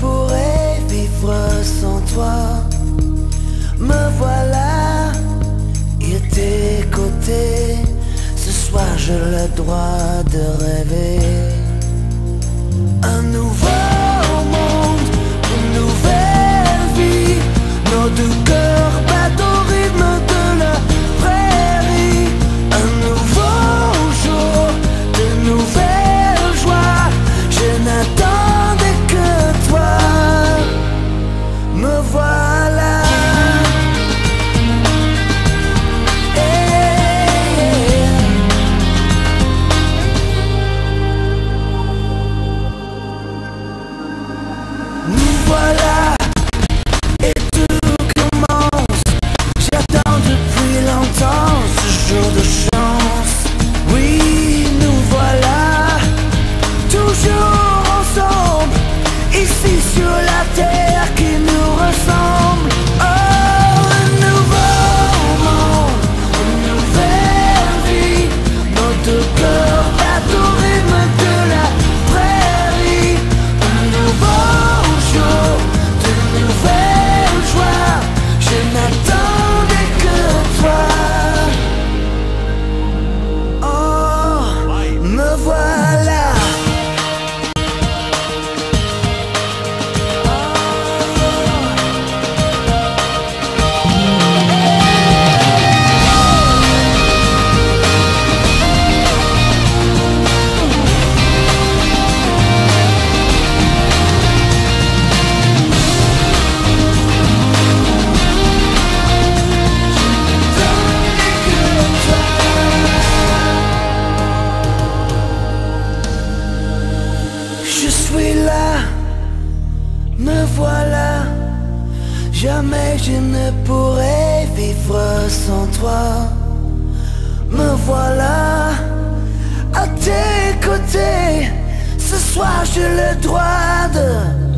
pourrais vivre sans toi. Me voilà, et tes côtés. Ce soir, j'ai le droit de rêver. sur la terre qui nous ressemble. me voilà. Jamais je ne pourrai vivre sans toi. Me voilà à tes côtés. Ce soir j'ai le droit de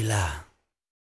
chwila.